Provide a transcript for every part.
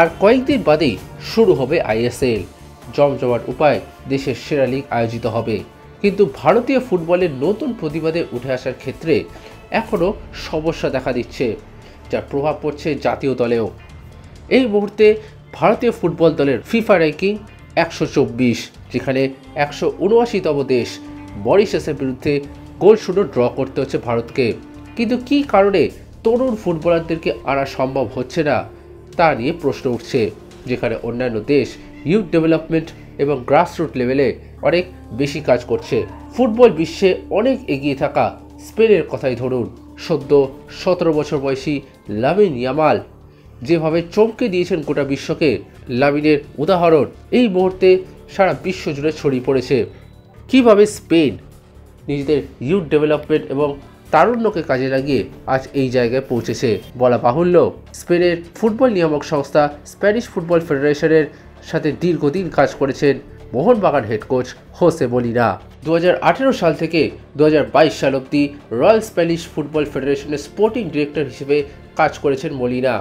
আর কয়েকদিন বাদেই শুরু হবে আইএসএল। জমজমাট উপায় দেশের সেরা লিগ আয়োজিত হবে। কিন্তু ভারতীয় ফুটবলের নতুন প্রতিবাদে উঠে আসার ক্ষেত্রে এখনও সমস্যা দেখা দিচ্ছে যার প্রভাব পড়ছে জাতীয় দলেও। এই মুহূর্তে ভারতীয় ফুটবল দলের ফিফা র্যাঙ্কিং একশো চব্বিশ, যেখানে একশো উনআশিতম দেশ। মরিশাসের বিরুদ্ধে গোল শূন্য ড্র করতে হচ্ছে ভারতকে। কিন্তু কী কারণে তরুণ ফুটবলারদেরকে আনা সম্ভব হচ্ছে না? তা নিয়ে প্রশ্ন উঠছে, যেখানে অন্যান্য দেশ ইউথ ডেভেলপমেন্ট এবং গ্রাসরুট লেভেলে অনেক বেশি কাজ করছে। ফুটবল বিশ্বে অনেক এগিয়ে থাকা স্পেনের কথাই ধরুন। সদ্য সতেরো বছর বয়সী লামিন ইয়ামাল যেভাবে চমকে দিয়েছেন গোটা বিশ্বকে, লামিনের উদাহরণ এই মুহূর্তে সারা বিশ্ব জুড়ে ছড়িয়ে পড়েছে। কীভাবে স্পেন নিজেদের ইউথ ডেভেলপমেন্ট এবং তারুণ্যকে কাজে লাগিয়ে আজ এই জায়গায় পৌঁছেছে। বলা বাহুল্য, স্পেনের ফুটবল নিয়ামক সংস্থা স্প্যানিশ ফুটবল ফেডারেশনের সাথে দীর্ঘদিন কাজ করেছেন Mohun Bagan head coach Jose Molina. দু হাজার আঠেরো সাল থেকে দু হাজার বাইশ সাল অবধি রয়্যাল স্প্যানিশ ফুটবল ফেডারেশনের স্পোর্টিং ডিরেক্টর হিসেবে কাজ করেছেন মলিনা।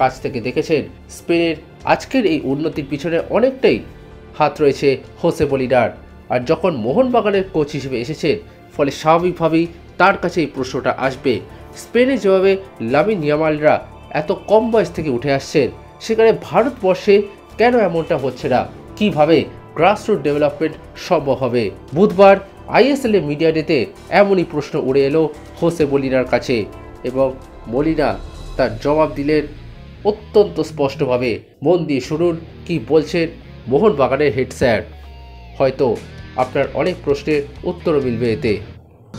কাছ থেকে দেখেছেন, স্পেনের আজকের এই উন্নতির পিছনে অনেকটাই হাত রয়েছে হোসে মলিনার। আর যখন মোহনবাগানের কোচ হিসেবে এসেছেন, ফলে স্বাভাবিকভাবেই তার কাছে এই প্রশ্নটা আসবে। স্পেনে যেভাবে লামিন ইয়ামালরা এত কম বয়স থেকে উঠে আসছেন, সেখানে ভারতবর্ষে কেন এমনটা হচ্ছে না? কীভাবে গ্রাসরুট ডেভেলপমেন্ট সম্ভব হবে? বুধবার আইএসএল এ মিডিয়া ডেতে এমনই প্রশ্ন উড়ে এলো হোসে মলিনার কাছে এবং মলিনা তার জবাব দিলেন অত্যন্ত স্পষ্টভাবে। মন দিয়ে শুনুন কি বলছেন মোহনবাগানের হেড স্যার হয়তো আপনার অনেক প্রশ্নের উত্তরও মিলবে এতে।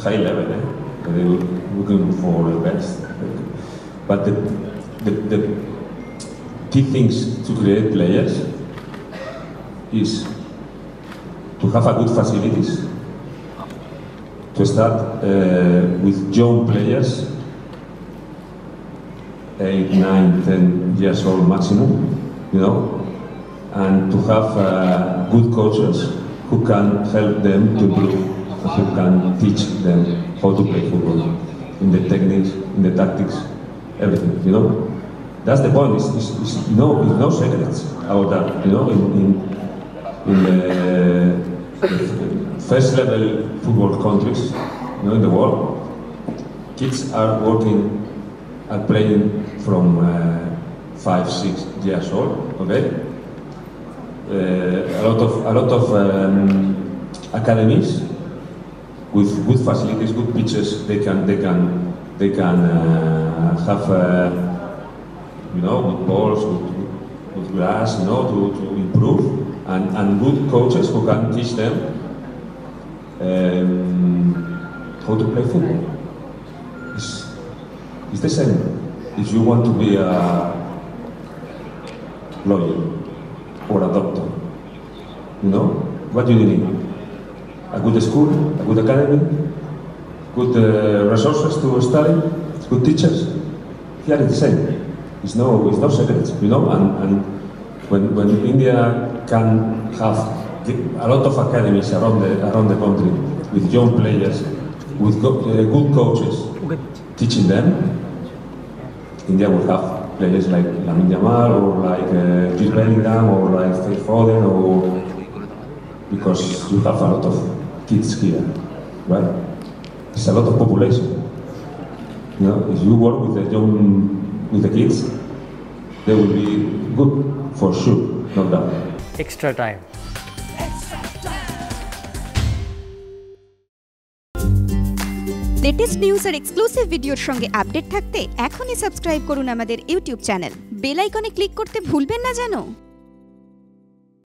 High level, eh? They were looking for the best. But the, the, the key things to create players is to have a good facilities, to start uh, with young players, 8, 9, 10 years old maximum, you know, and to have uh, good coaches who can help them to improve, who can teach them how to play football, in the techniques, in the tactics, everything, you know. That's the point. It's, it's, it's no, it's no secrets about that, you know. In, in, in the, first level football countries, you know, in the world, kids are working are playing from uh, five, six years old. Okay, uh, a lot of a lot of um, academies with good facilities, good pitches. They can they can they can uh, have uh, you know good balls, good, good grass, you know, to, to improve, and, and good coaches who can teach them um, how to play football. It's, it's the same. If you want to be a lawyer or a doctor, you know, what do you need? Good school, a good academy, good uh, resources to study, good teachers. Here it's the same. It's no, it's no secrets, you know. And, and when, when India can have a lot of academies around the around the country with young players, with go, uh, good coaches, teaching them, India will have players like Lamin Jamal or like uh, Jude Bellingham or like Phil Foden or because you have a lot of kids here, right? It's a lot of population. You know, if you work with the young, with the kids, they will be good for sure, no doubt. extra time. Latest news R exclusive ভিডিওর সঙ্গে update থাকতে এখনই subscribe করুন আমাদের YouTube channel bell আইকনে click করতে ভুলবেন না জানো